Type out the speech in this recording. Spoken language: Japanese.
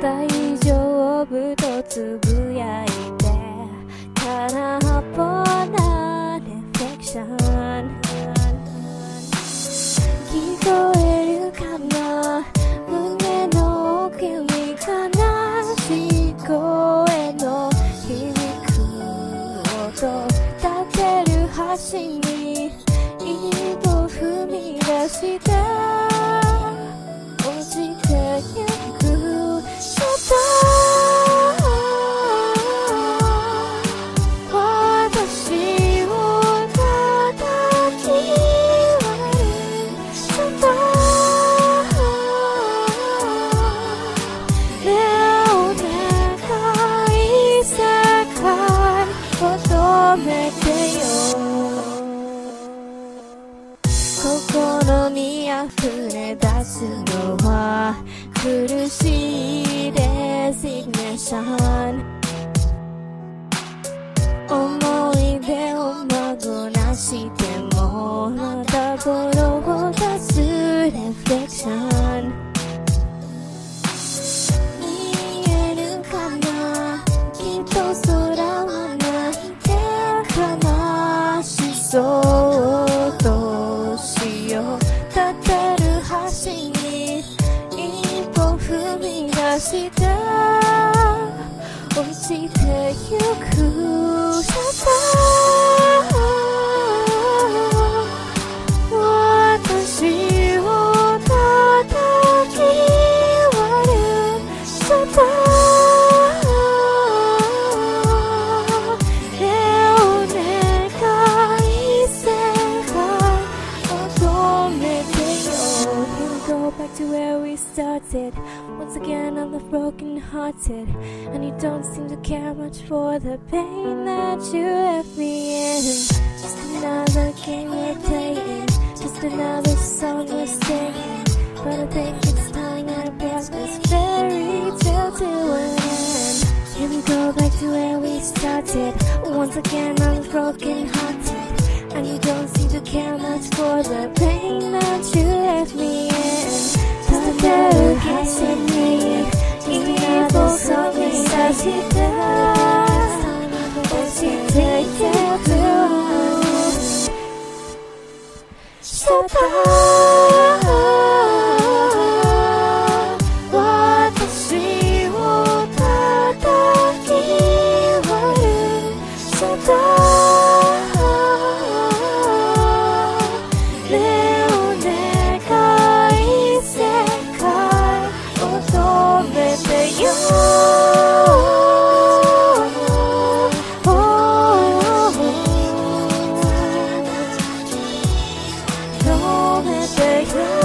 大丈夫とつぶやいて空っぽなレフレクション。聞こえるかな胸の奥に悲しい声の響く音。立てる橋に溢れ出すのは苦しいレジグネーション。思い出をまごなしてもまた心を你可有可 we started Once again I'm the broken hearted. And you don't seem to care much for the pain that you left me in. Just another game we're playing. Just another song we're singing. But I think it's time I brought this fairy tale to an end. Here we go back to where we started. Once again I'm broken hearted. And you don't seem to care much for the pain 记得。like